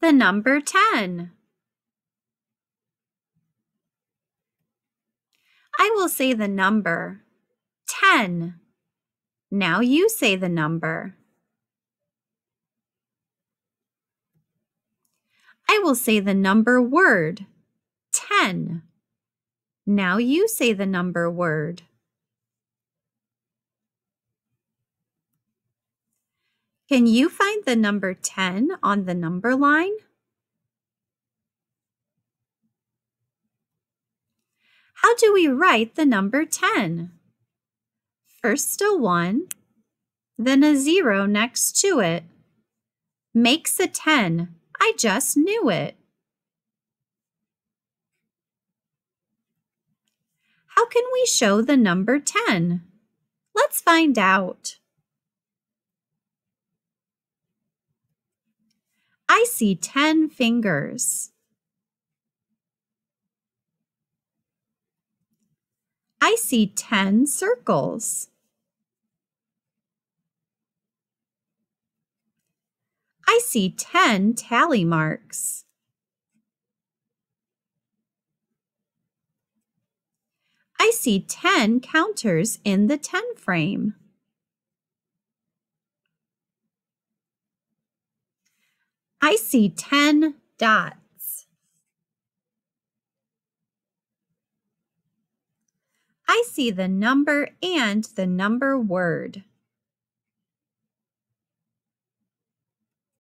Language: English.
the number 10. I will say the number 10. Now you say the number. I will say the number word 10. Now you say the number word. Can you find the number 10 on the number line? How do we write the number 10? First a 1, then a 0 next to it. Makes a 10. I just knew it. How can we show the number 10? Let's find out. I see 10 fingers. I see 10 circles. I see 10 tally marks. I see 10 counters in the 10 frame. I see 10 dots. I see the number and the number word.